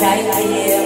night, yeah.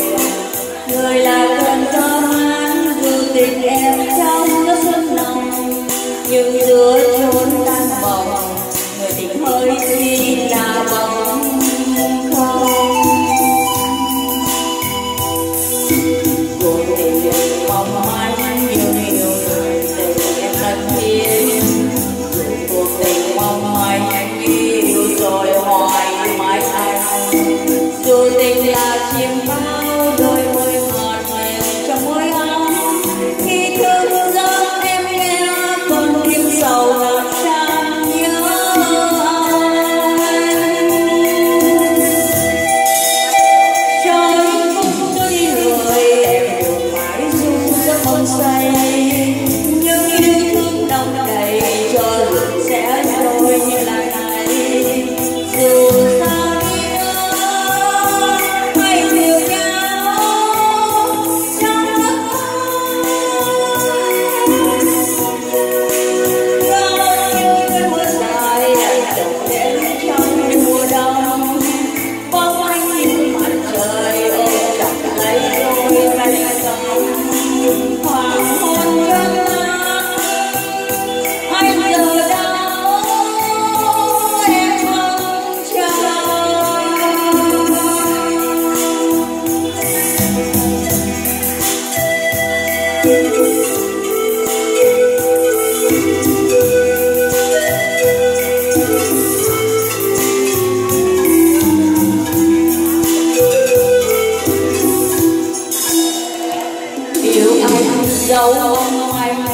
dấu. Anh